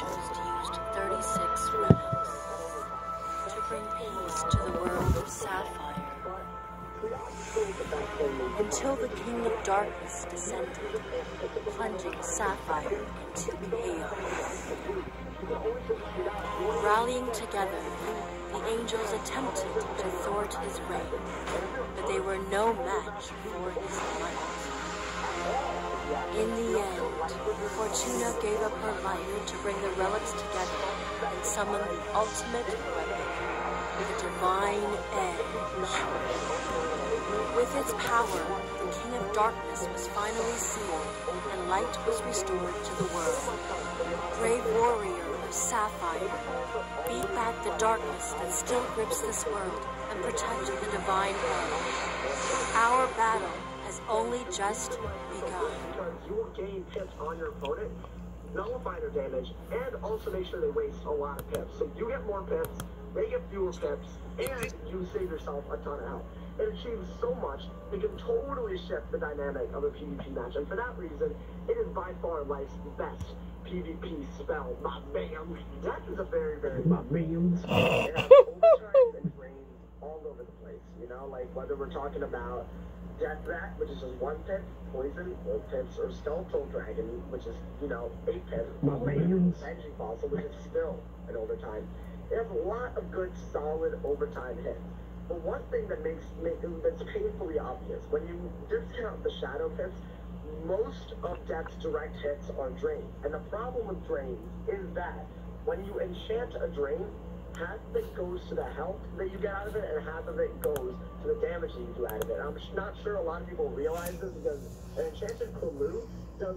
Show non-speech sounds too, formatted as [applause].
used 36 remnants to bring peace to the world of Sapphire. Until the King of Darkness descended, plunging Sapphire into chaos. Rallying together, the angels attempted to thwart his reign, but they were no match for his might. In the end, Fortuna gave up her life to bring the relics together and summon the ultimate weapon, the Divine Edge. With its power, the King of Darkness was finally sealed, and light was restored to the world. Brave warrior of Sapphire, beat back the darkness that still grips this world and protect the Divine Edge. Our battle only just begun. because you will gain pips on your opponent, nullify their damage, and also make sure they waste a lot of pips. So you get more pips, they get fewer pips, and you save yourself a ton of health. It achieves so much, it can totally shift the dynamic of a PvP match, and for that reason, it is by far life's best PvP spell. My bam! Death is a very, very my bams. [laughs] It has overtime and drains all over the place, you know, like whether we're talking about Death Rat, which is just one pip, Poison, or pips, or Skeletal Dragon, which is, you know, eight. My mans. Venging Fossil, which is still an overtime. It has a lot of good, solid overtime hits. But one thing that makes make, that's painfully obvious, when you discount the Shadow Pips, most of Death's direct hits are drained. And the problem with drains is that when you enchant a drain, half of it goes to the health that you get out of it, and half of it goes to the damage that you do out of it. I'm not sure a lot of people realize this because an enchanted Clue does